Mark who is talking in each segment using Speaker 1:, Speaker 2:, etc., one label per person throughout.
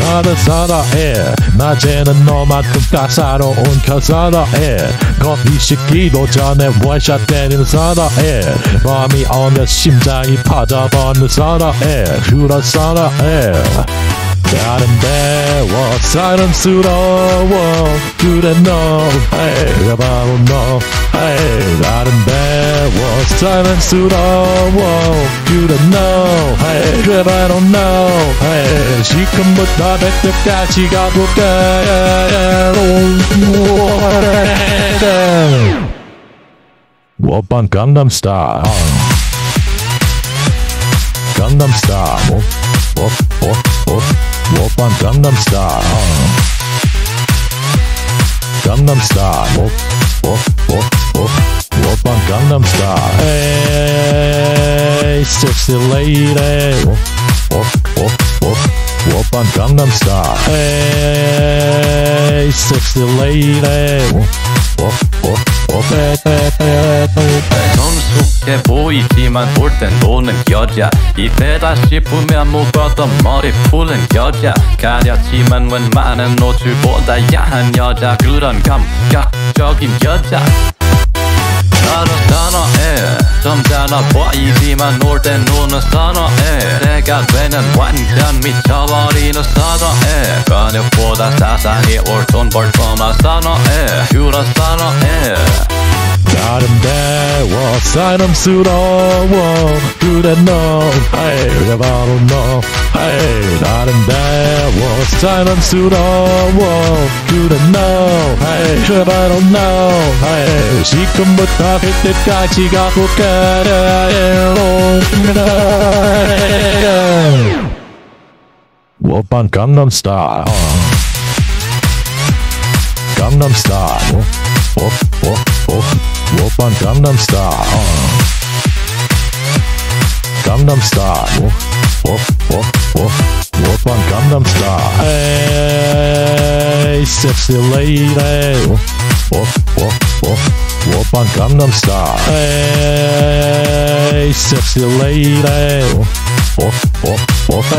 Speaker 1: 나를 사랑해. 낮에는 너만큼 따사로운 그 사랑해. 커피 식기도 전에 원샷 때리는 사랑해. 밤이 오면 심장이 퍼져버리는 사랑해. 그런 사랑해. 아름다워 사랑스러워. 그래 너. hey, 바로 너 Hey, out in bed was driving through the wall. You don't know, hey, if I don't know, hey, she can put that at the cat, she got to get on Gundam Star. Gundam Star. Wop, wop, wop, wop. on Gundam Star. Gundam Star. Wop, wop, wop. 오. 오빤 강남 스타일 에이 오, 오. 오빤 강남 스타일 에이 오, 오.
Speaker 2: 성숙해 보이지만 볼땐 노는 여자 이때다 싶으면 묶었던 머리 푸는 여자 가렸지만 웬만한 노출보다 야한 여자 그런 감각적인 여자 Tarostana er eh. Som derne bor i timer når den under strander er Sikkert vennen Wandern mit Zauber dine strander er Børne på der starter her og stund bort for mig strander er Kjører strander er Dagen der var seinem Sudowo Du den nå Hei, det var du nå
Speaker 1: Hei, dagen der var seinem Sudowo should I don't know. Si como tafi te kachi ga hukare. Wopan Gangnam Style. Gangnam Style. Wop, wop, wop. Wopan Gangnam Style. Gangnam Style. Gangnam Style. Sexy Woof, woof, woof. On Hey, lady.
Speaker 3: Woof, woof, woof.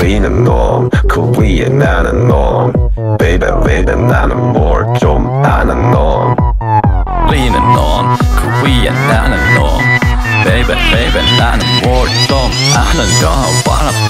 Speaker 3: Baby,
Speaker 2: more, Baby, baby, more,